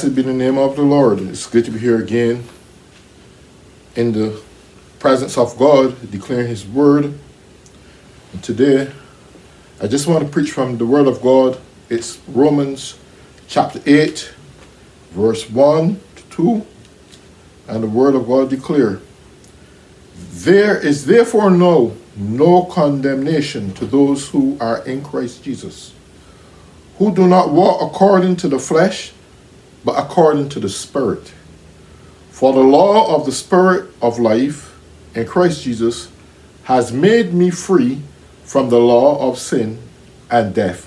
Blessed be the name of the Lord. It's good to be here again in the presence of God, declaring His word. And today, I just want to preach from the word of God. It's Romans chapter 8, verse 1 to 2. And the word of God declare, There is therefore no, no condemnation to those who are in Christ Jesus, who do not walk according to the flesh, but according to the Spirit. For the law of the Spirit of life in Christ Jesus has made me free from the law of sin and death.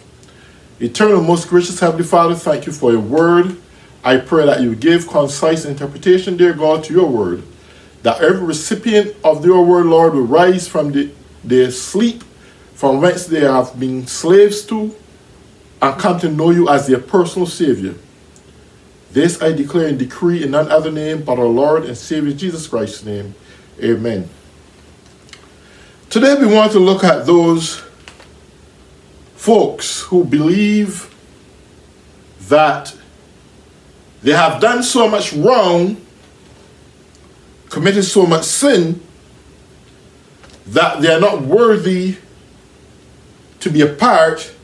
Eternal, most gracious Heavenly Father, thank you for your word. I pray that you give concise interpretation, dear God, to your word. That every recipient of your word, Lord, will rise from the, their sleep from whence they have been slaves to and come to know you as their personal Savior. This I declare and decree in none other name but our Lord and Savior Jesus Christ's name. Amen. Today we want to look at those folks who believe that they have done so much wrong, committed so much sin, that they are not worthy to be a part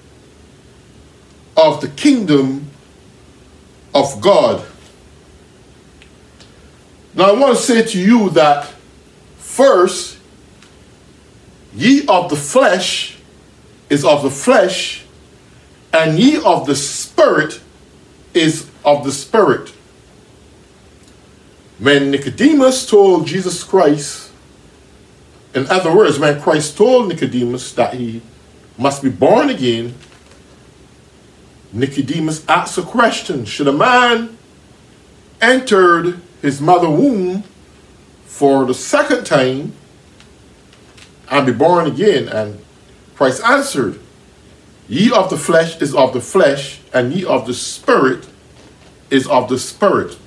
of the kingdom God. Now, I want to say to you that first, ye of the flesh is of the flesh, and ye of the spirit is of the spirit. When Nicodemus told Jesus Christ, in other words, when Christ told Nicodemus that he must be born again, Nicodemus asked a question Should a man entered his mother womb for the second time and be born again? And Christ answered, Ye of the flesh is of the flesh, and ye of the spirit is of the spirit.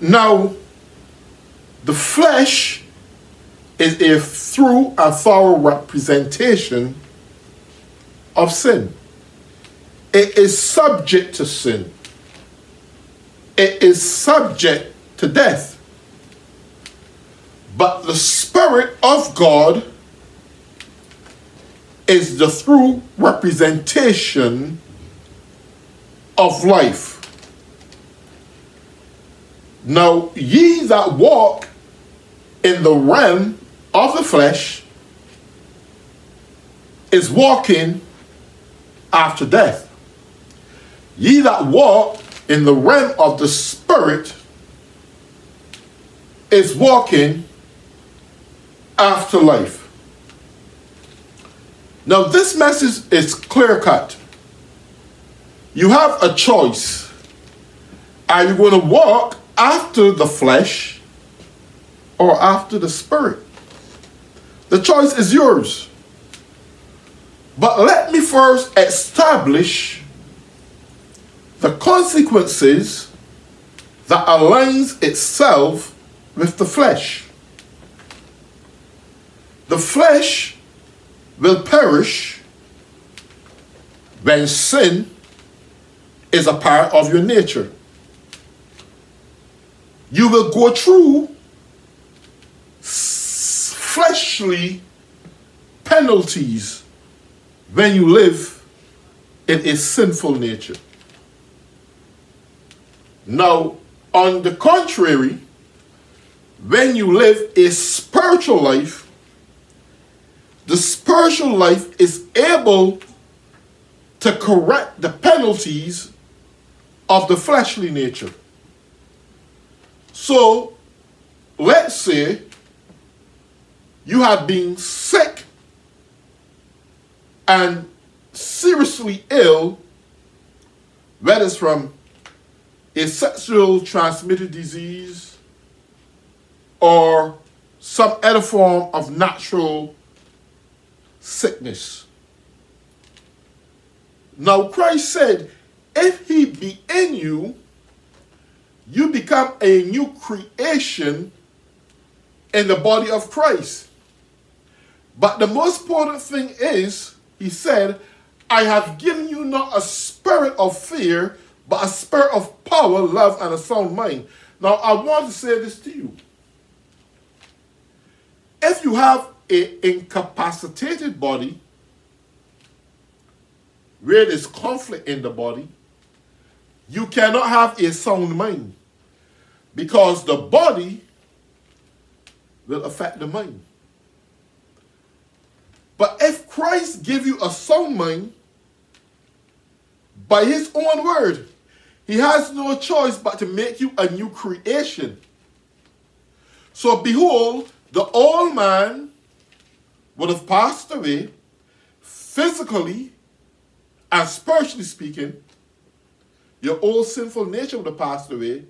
Now, the flesh is a through and thorough representation of sin. It is subject to sin. It is subject to death. But the Spirit of God is the true representation of life. Now, ye that walk in the realm of the flesh is walking after death. Ye that walk in the realm of the Spirit is walking after life. Now, this message is clear cut. You have a choice. Are you going to walk after the flesh or after the spirit? The choice is yours. But let me first establish the consequences that aligns itself with the flesh. The flesh will perish when sin is a part of your nature. You will go through fleshly penalties when you live in a sinful nature. Now, on the contrary, when you live a spiritual life, the spiritual life is able to correct the penalties of the fleshly nature. So, let's say you have been sick and seriously ill, whether it's from a sexual transmitted disease or some other form of natural sickness. Now, Christ said, if he be in you, you become a new creation in the body of Christ. But the most important thing is, he said, I have given you not a spirit of fear, but a spirit of power, love, and a sound mind. Now, I want to say this to you. If you have an incapacitated body, where there's conflict in the body, you cannot have a sound mind because the body will affect the mind. But if Christ give you a sound mind by his own word, he has no choice but to make you a new creation. So behold, the old man would have passed away physically and spiritually speaking. Your old sinful nature would have passed away.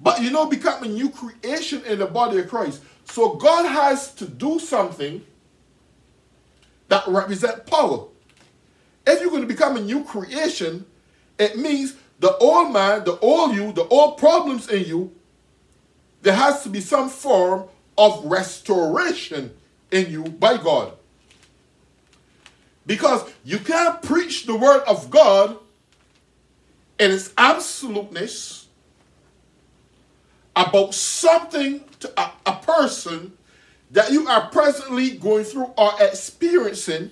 But you know, become a new creation in the body of Christ. So God has to do something that represent power. If you're going to become a new creation, it means the old man, the old you, the old problems in you, there has to be some form of restoration in you by God. Because you can't preach the word of God in its absoluteness about something to a, a person that you are presently going through or experiencing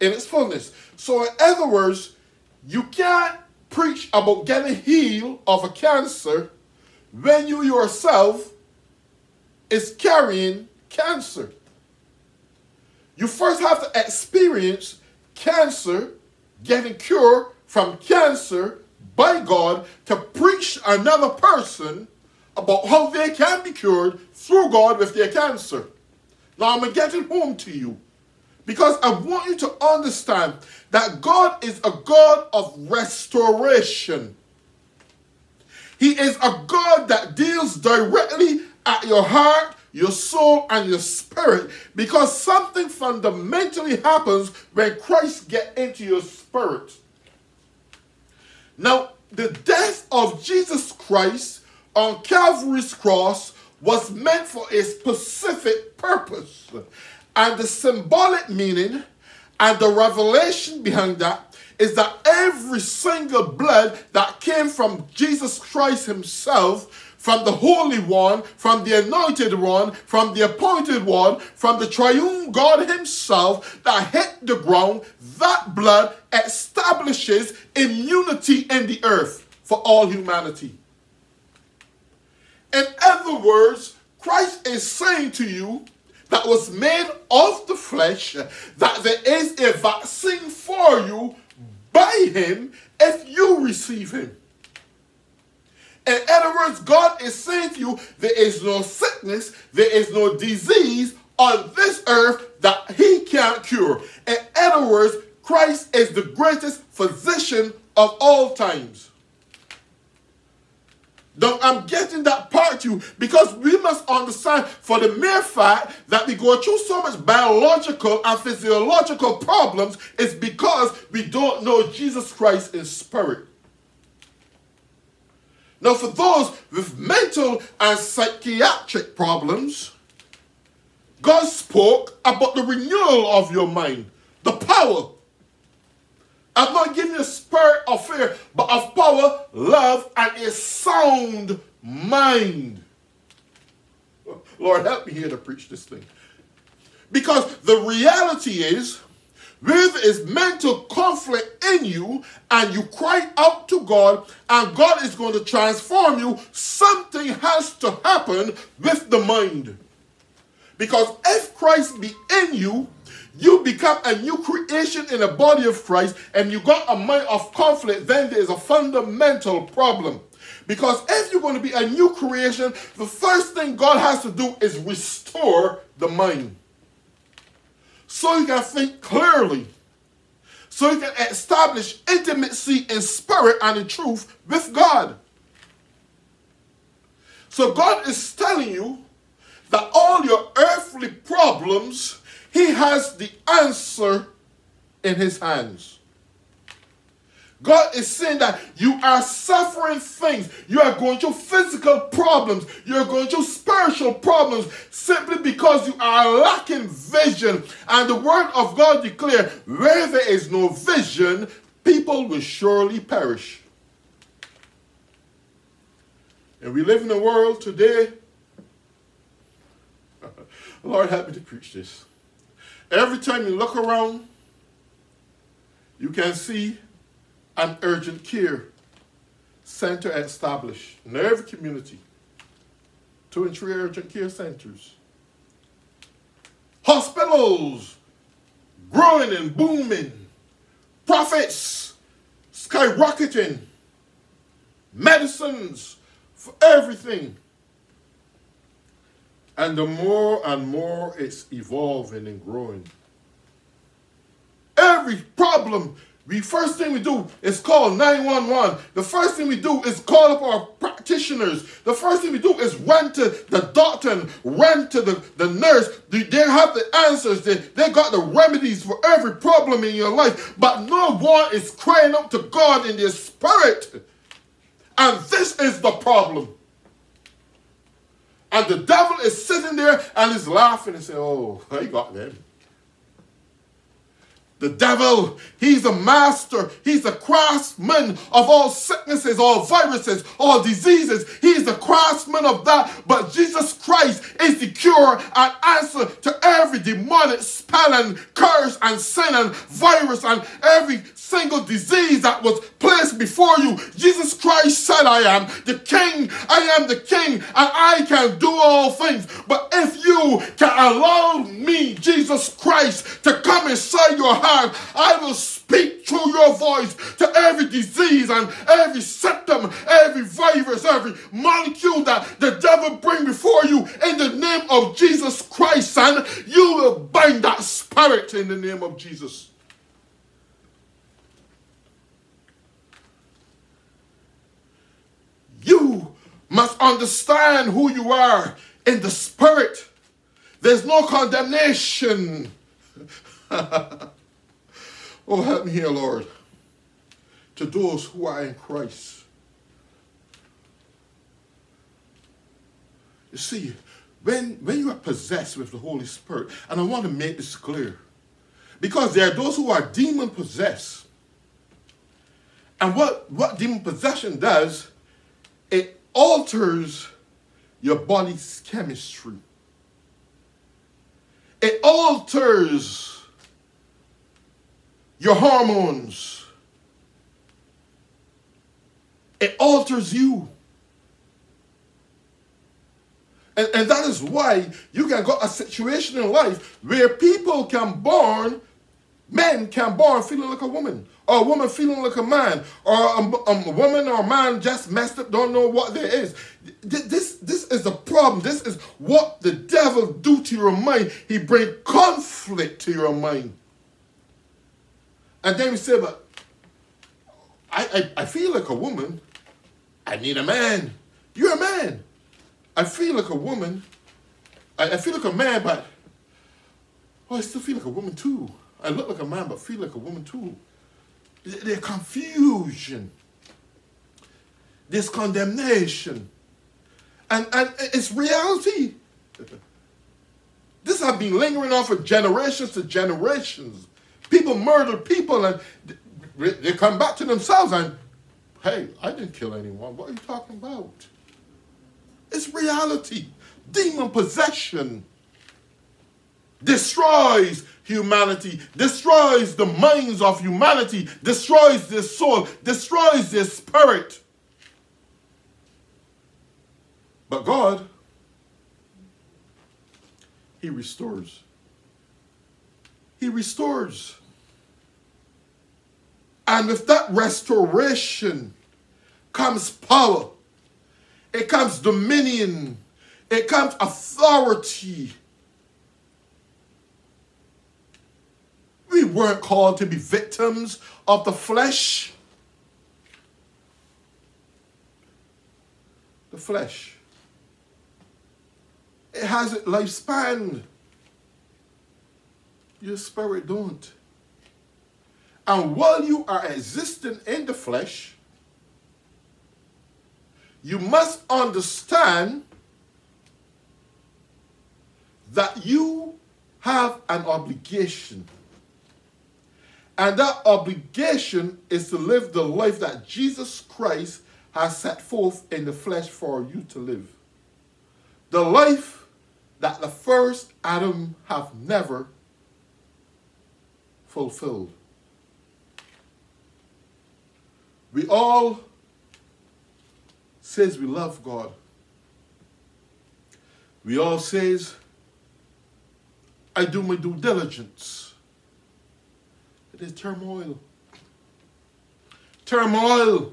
in its fullness. So, in other words, you can't preach about getting healed of a cancer when you yourself is carrying cancer. You first have to experience cancer, getting cured from cancer by God to preach another person about how they can be cured through God with their cancer. Now I'm getting home to you because I want you to understand that God is a God of restoration. He is a God that deals directly at your heart, your soul, and your spirit because something fundamentally happens when Christ gets into your spirit. Now, the death of Jesus Christ on Calvary's cross was meant for a specific purpose. And the symbolic meaning and the revelation behind that is that every single blood that came from Jesus Christ Himself from the Holy One, from the Anointed One, from the Appointed One, from the Triune God Himself that hit the ground, that blood establishes immunity in the earth for all humanity. In other words, Christ is saying to you that was made of the flesh that there is a vaccine for you by Him if you receive Him. In other words, God is saying to you, there is no sickness, there is no disease on this earth that he can't cure. In other words, Christ is the greatest physician of all times. Now, I'm getting that part you because we must understand for the mere fact that we go through so much biological and physiological problems is because we don't know Jesus Christ in spirit. Now, for those with mental and psychiatric problems, God spoke about the renewal of your mind, the power. I'm not giving you a spirit of fear, but of power, love, and a sound mind. Lord, help me here to preach this thing. Because the reality is, there is mental conflict in you and you cry out to God and God is going to transform you, something has to happen with the mind. Because if Christ be in you, you become a new creation in the body of Christ and you got a mind of conflict, then there is a fundamental problem. Because if you're going to be a new creation, the first thing God has to do is restore the mind so you can think clearly, so you can establish intimacy in spirit and in truth with God. So God is telling you that all your earthly problems, He has the answer in His hands. God is saying that you are suffering things. You are going through physical problems. You're going through spiritual problems simply because you are lacking vision. And the word of God declares, where there is no vision, people will surely perish. And we live in a world today. Lord, help me to preach this. Every time you look around, you can see an urgent care center established in every community. Two and three urgent care centers. Hospitals growing and booming. Profits skyrocketing. Medicines for everything. And the more and more it's evolving and growing. Every problem, the first thing we do is call 911. The first thing we do is call up our practitioners. The first thing we do is run to the doctor and run to the, the nurse. They have the answers. They, they got the remedies for every problem in your life. But no one is crying up to God in their spirit. And this is the problem. And the devil is sitting there and is laughing and saying, Oh, I got them. The devil, he's a master, he's a craftsman of all sicknesses, all viruses, all diseases. He's the craftsman of that. But Jesus Christ is the cure and answer to every demonic spell and curse and sin and virus and every single disease that was placed before you. Jesus Christ said, I am the king, I am the king, and I can do all things. But if you can allow me, Jesus Christ, to come inside your heart, I will speak through your voice to every disease and every symptom, every virus, every molecule that the devil bring before you in the name of Jesus Christ, son. You will bind that spirit in the name of Jesus. You must understand who you are in the spirit. There's no condemnation. oh, help me here, Lord, to those who are in Christ. You see, when, when you are possessed with the Holy Spirit, and I want to make this clear, because there are those who are demon possessed. And what, what demon possession does it alters your body's chemistry. It alters your hormones. It alters you. And, and that is why you can got a situation in life where people can born, men can born feeling like a woman or a woman feeling like a man, or a, a, woman or a man just messed up, don't know what there is. This, this is the problem. This is what the devil do to your mind. He bring conflict to your mind. And then we say, but I, I, I feel like a woman. I need a man. You're a man. I feel like a woman. I, I feel like a man, but oh, I still feel like a woman too. I look like a man, but feel like a woman too there's confusion, this condemnation, and, and it's reality. This has been lingering on for generations to generations. People murder people and they come back to themselves and, hey, I didn't kill anyone. What are you talking about? It's reality. Demon possession destroys humanity, destroys the minds of humanity, destroys their soul, destroys their spirit. But God, He restores. He restores. And with that restoration comes power, it comes dominion, it comes authority weren't called to be victims of the flesh. The flesh. It has a lifespan. Your spirit don't. And while you are existing in the flesh, you must understand that you have an obligation and that obligation is to live the life that Jesus Christ has set forth in the flesh for you to live. The life that the first Adam have never fulfilled. We all says we love God. We all says I do my due diligence. It is turmoil. Turmoil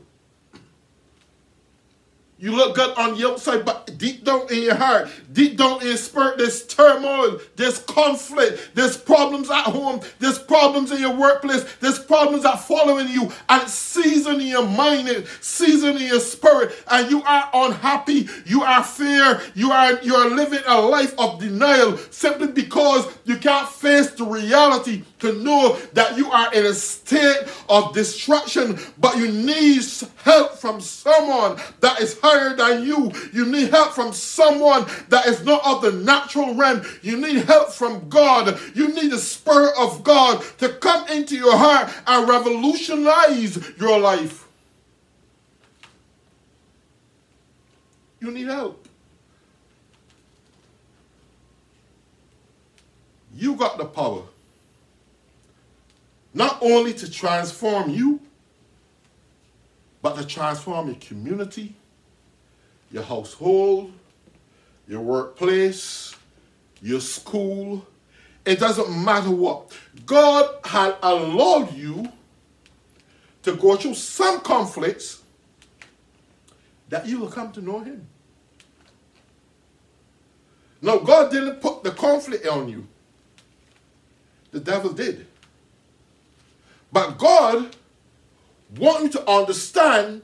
you look good on the outside, but deep down in your heart, deep down in your spirit, there's turmoil, there's conflict, there's problems at home, there's problems in your workplace, there's problems that following you, and it's seasoning your mind, seasoning your spirit, and you are unhappy, you are fear, you are you are living a life of denial simply because you can't face the reality to know that you are in a state of destruction, but you need help from someone that is higher than you. You need help from someone that is not of the natural realm. You need help from God. You need the Spirit of God to come into your heart and revolutionize your life. You need help. You got the power not only to transform you, but to transform your community, your household, your workplace, your school. It doesn't matter what. God had allowed you to go through some conflicts that you will come to know Him. No, God didn't put the conflict on you. The devil did. But God wants you to understand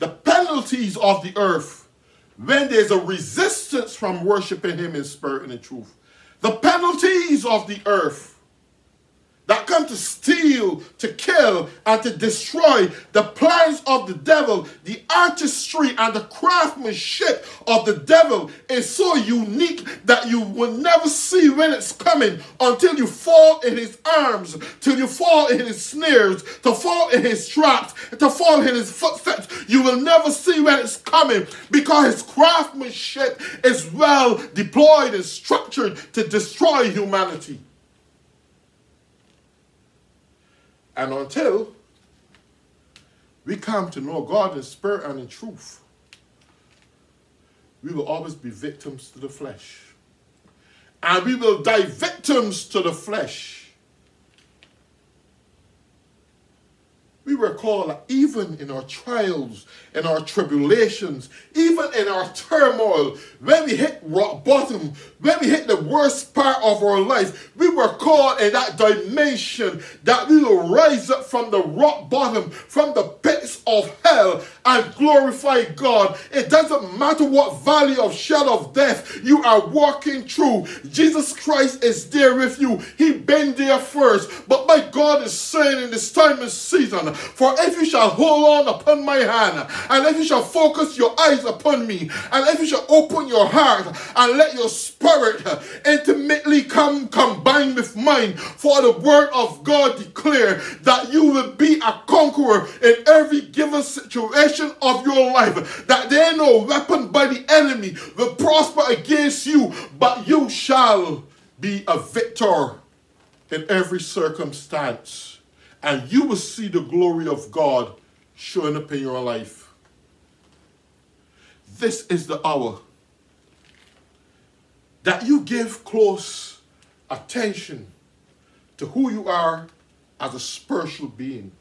the penalties of the earth when there's a resistance from worshiping Him in spirit and in truth. The penalties of the earth that come to steal, to kill, and to destroy the plans of the devil, the artistry and the craftsmanship of the devil is so unique that you will never see when it's coming until you fall in his arms, till you fall in his snares, to fall in his traps, to fall in his footsteps. You will never see when it's coming because his craftsmanship is well deployed and structured to destroy humanity. And until we come to know God in spirit and in truth, we will always be victims to the flesh. And we will die victims to the flesh We recall called, even in our trials, in our tribulations, even in our turmoil, when we hit rock bottom, when we hit the worst part of our life, we were called in that dimension that we will rise up from the rock bottom, from the pits of hell, and glorify God. It doesn't matter what valley of shadow of death you are walking through, Jesus Christ is there with you. He been there first. But my God is saying in this time and season, for if you shall hold on upon my hand, and if you shall focus your eyes upon me, and if you shall open your heart and let your spirit intimately come combine with mine, for the word of God declare that you will be a conqueror in every given situation of your life, that there no weapon by the enemy will prosper against you, but you shall be a victor in every circumstance and you will see the glory of God showing up in your life. This is the hour that you give close attention to who you are as a spiritual being.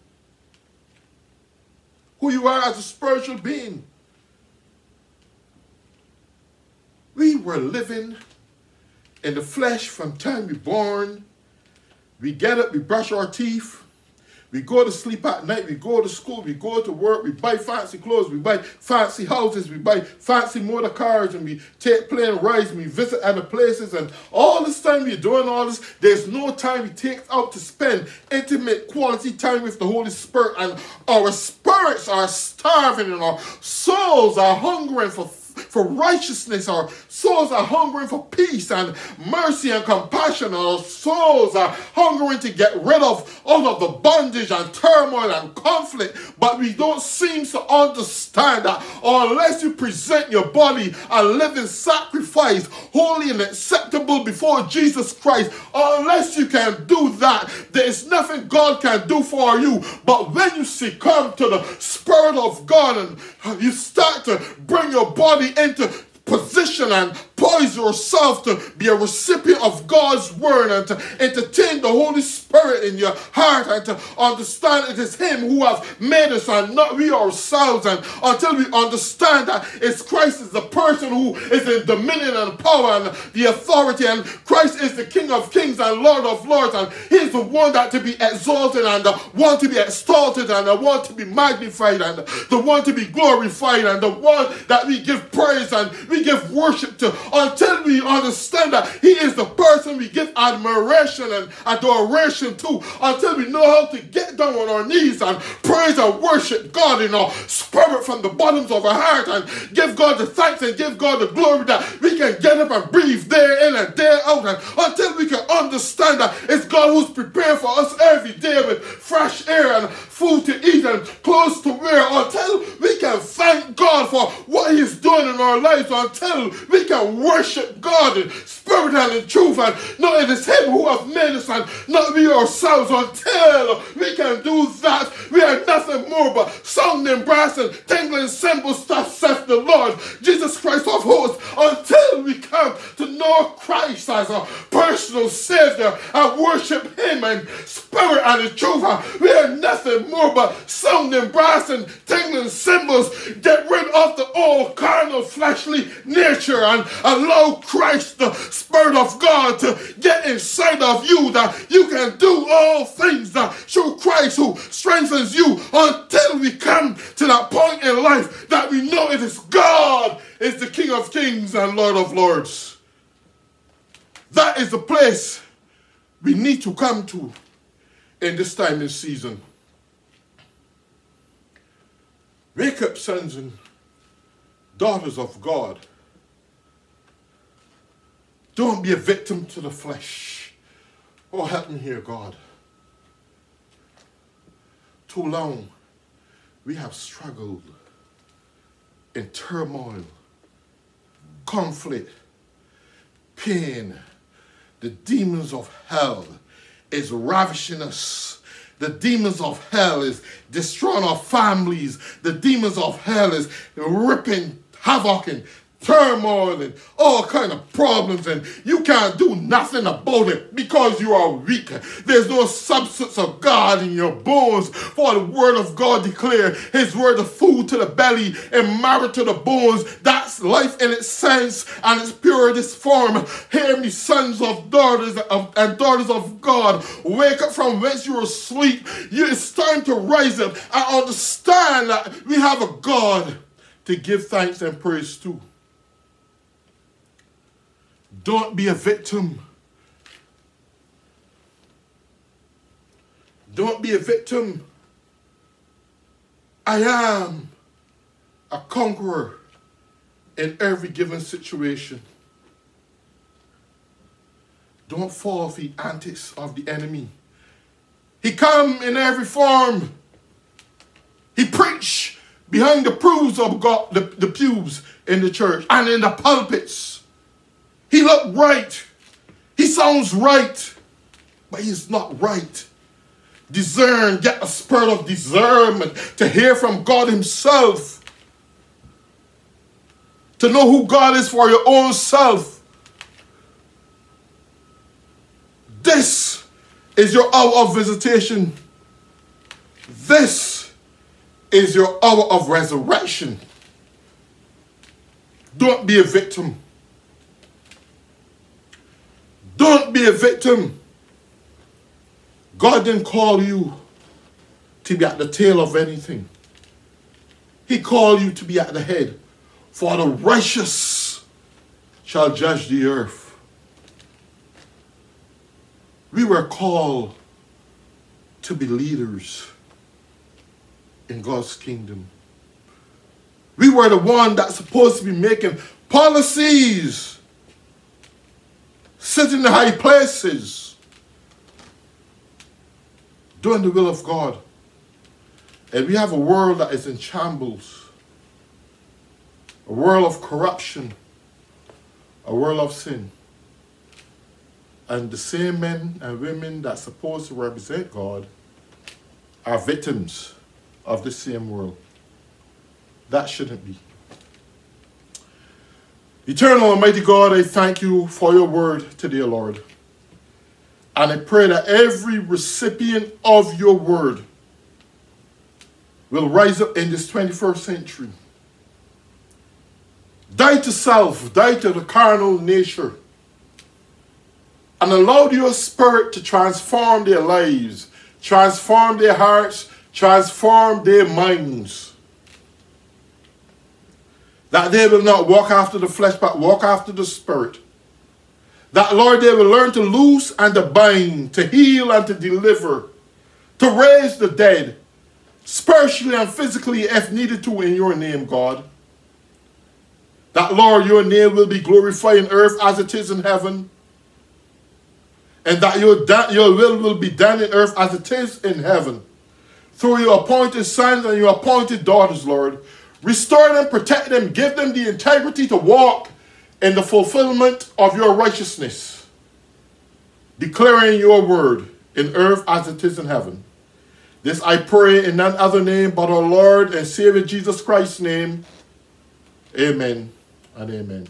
Who you are as a spiritual being. We were living in the flesh from time we born. We get up, we brush our teeth, we go to sleep at night, we go to school, we go to work, we buy fancy clothes, we buy fancy houses, we buy fancy motor cars, and we take plane rides, we visit other places, and all this time we're doing all this, there's no time we take out to spend intimate quality time with the Holy Spirit, and our spirits are starving and our souls are hungering for for righteousness. Our souls are hungering for peace and mercy and compassion. Our souls are hungering to get rid of all of the bondage and turmoil and conflict. But we don't seem to understand that unless you present your body a living sacrifice, holy and acceptable before Jesus Christ, unless you can do that, there is nothing God can do for you. But when you succumb to the Spirit of God and you start to bring your body into position and poise yourself to be a recipient of God's word and to entertain the Holy Spirit in your heart and to understand it is Him who has made us and not we ourselves. And until we understand that it's Christ is the person who is in dominion and power and the authority, and Christ is the King of kings and Lord of lords, and He's the one that to be exalted and the one to be exalted and the one to be magnified and the one to be glorified and the one that we give praise and we give worship to until we understand that He is the person we give admiration and adoration to, until we know how to get down on our knees and praise and worship God in our spirit from the bottoms of our heart and give God the thanks and give God the glory that we can get up and breathe day in and day out. And until we can understand that it's God who's prepared for us every day with fresh air and food to eat and clothes to wear, until we can thank God for what He's doing in our lives, until we can worship God in spirit and in truth, and not it is Him who has made us, and not we ourselves. Until we can do that, we are nothing more but sounding brass and tingling cymbals, thus saith the Lord Jesus Christ of hosts. Until we come to know Christ as a personal Savior and worship Him in spirit and in truth, we are nothing more but sounding brass and tingling cymbals. Get rid of the old carnal fleshly nature and allow Christ, the Spirit of God, to get inside of you that you can do all things that through Christ who strengthens you until we come to that point in life that we know it is God is the King of Kings and Lord of Lords. That is the place we need to come to in this time and season. Wake up, sons and daughters of God. Don't be a victim to the flesh. Oh, help me here, God. Too long we have struggled in turmoil, conflict, pain. The demons of hell is ravishing us. The demons of hell is destroying our families. The demons of hell is ripping havoc and turmoil and all kind of problems and you can't do nothing about it because you are weak. There's no substance of god in your bones. For the word of god declare his word of food to the belly and marrow to the bones. That's life in its sense and its purest form. Hear me sons of daughters of, and daughters of god. Wake up from whence you are asleep. It's time to rise up. And understand that we have a god to give thanks and praise to don't be a victim. Don't be a victim. I am a conqueror in every given situation. Don't fall for the antics of the enemy. He come in every form. He preach behind the pews of God, the, the pews in the church and in the pulpits. He looked right. He sounds right, but he's not right. Discern, get a spirit of discernment to hear from God Himself. To know who God is for your own self. This is your hour of visitation. This is your hour of resurrection. Don't be a victim. Don't be a victim. God didn't call you to be at the tail of anything. He called you to be at the head. For the righteous shall judge the earth. We were called to be leaders in God's kingdom. We were the one that's supposed to be making policies, sitting in high places, doing the will of God. And we have a world that is in shambles, a world of corruption, a world of sin. And the same men and women that supposed to represent God are victims of the same world. That shouldn't be. Eternal Almighty God, I thank you for your word today, Lord. And I pray that every recipient of your word will rise up in this 21st century. Die to self, die to the carnal nature, and allow your spirit to transform their lives, transform their hearts, transform their minds. That they will not walk after the flesh, but walk after the spirit. That, Lord, they will learn to loose and to bind, to heal and to deliver, to raise the dead, spiritually and physically if needed to in your name, God. That, Lord, your name will be glorified in earth as it is in heaven. And that your, your will will be done in earth as it is in heaven. Through your appointed sons and your appointed daughters, Lord. Restore them, protect them, give them the integrity to walk in the fulfillment of your righteousness. Declaring your word in earth as it is in heaven. This I pray in none other name but our Lord and Savior Jesus Christ's name. Amen and amen.